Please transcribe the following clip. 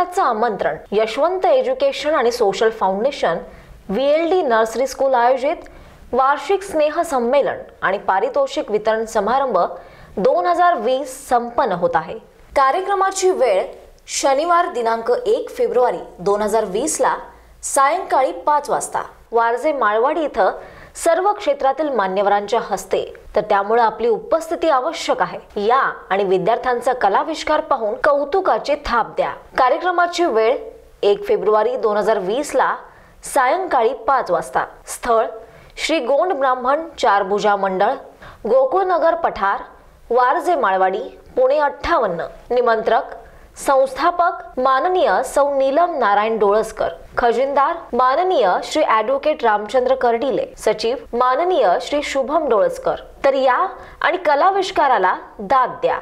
आमंत्रण. यशवंत एज्युकेशन आणि social foundation V L D nursery school आयोजित वार्षिक स्नेह संमेलन आणि पारितोषिक वितरण समारंभ दोन हजार वीस संपन्न होत आहे. कार्यक्रमाची वेळ शनिवार दिनांक एक फेब्रुवारी दोन हजार वीस ला सायंकाळी पाच वाजता. वारजे माळवाडी इथं सर्व क्षेत्रातील मान्यवरांच्या हस्ते. तर त्यामुळे आपली उपस्थिती आवश्यक आहे. या आणि विद्यार्थ्यांचा कलाविष्कार पाहून कौतुकाची थाप द्या. कार्यक्रमाची वेळ एक फेब्रुवारी दोन हजार वीस ला सायंकाळी पाच वाजता. स्थळ श्री गोंड ब्राह्मण चारभुजा मंडळ गोकुळनगर पठार वारजे माळवाडी पुणे अठ्ठावन्न. निमंत्रक संस्थापक माननीय सौ नीलम नारायण डोळसकर खजिनदार माननीय श्री ॲडव्होकेट रामचंद्र कर्डिले सचिव माननीय श्री शुभम डोळसकर. तर या आणि कलाविष्काराला दाद द्या.